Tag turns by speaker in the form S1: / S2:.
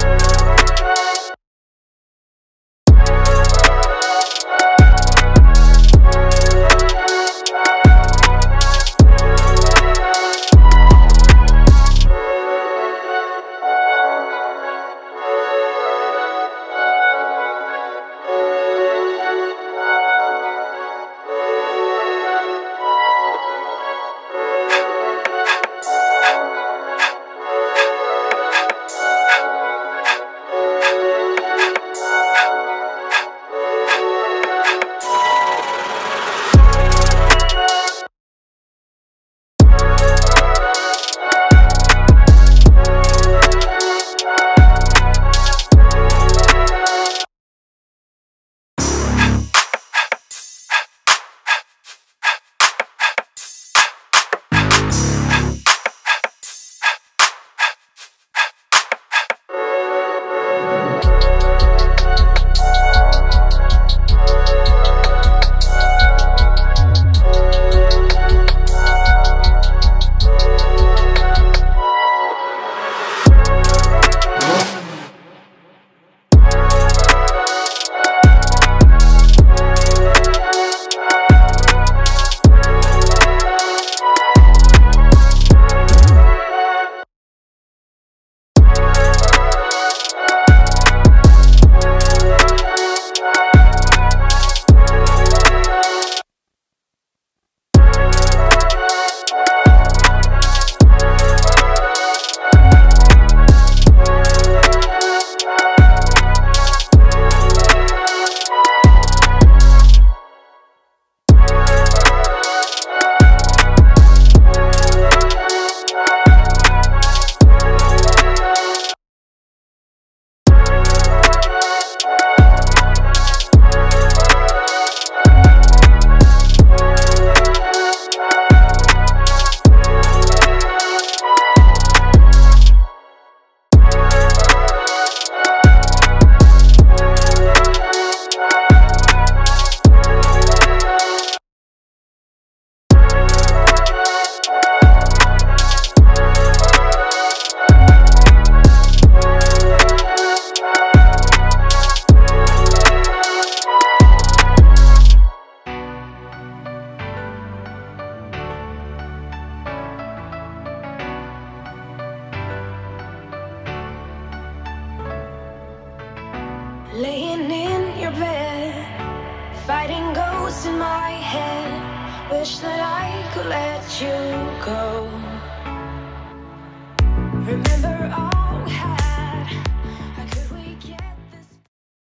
S1: Thank Laying in your bed, fighting ghosts in my head. Wish that I could let you go. Remember,